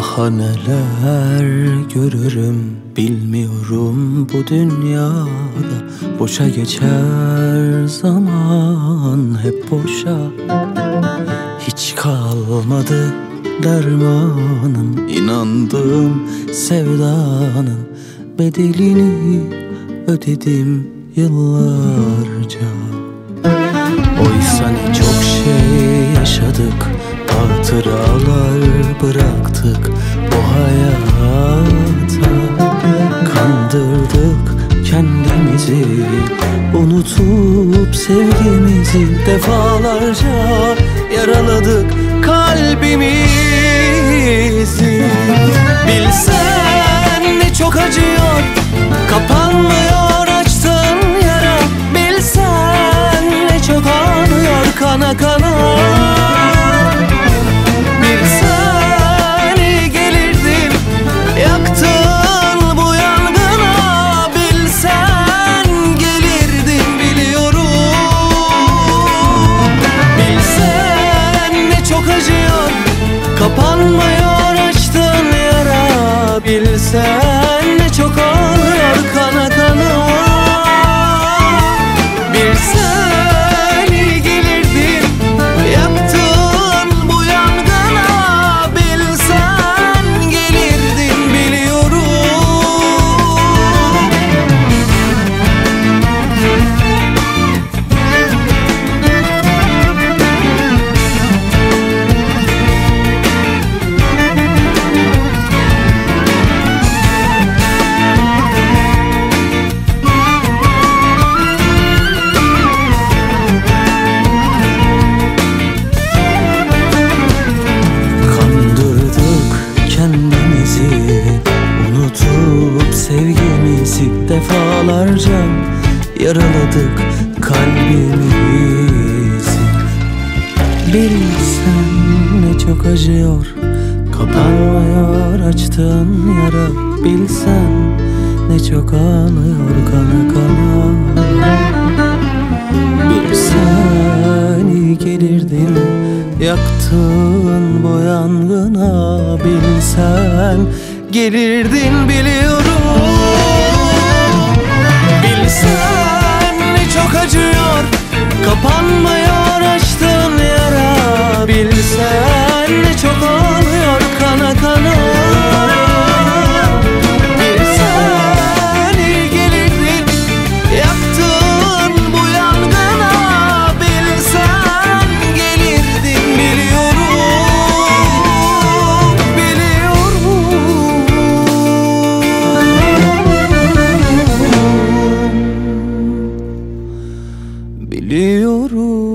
Daha neler görürüm bilmiyorum bu dünyada. Boşa geçer zaman hep boşa. Hiç kalmadı dermanım inandığım sevdanın Bedelini ödedim yıllarca. Oysa ne çok şey yaşadık Hatıralar Unutup sevgimizi Defalarca yaraladık kalbimizi. Bilsen ne çok acıyor Kapanmıyor açtığın yara. Bilsen ne çok ağlıyor kana kana Kapanmıyor açtığın yara Bilsen sevgimizi Defalarca yaraladık kalbimizi. Bilsen ne çok acıyor Kapanmıyor açtığın yara. Bilsen ne çok ağlıyor kana kana. Bilsen iyi gelirdin Yaktın bu yangına Bilsen gelirdin biliyorum Biliyorum Biliyorum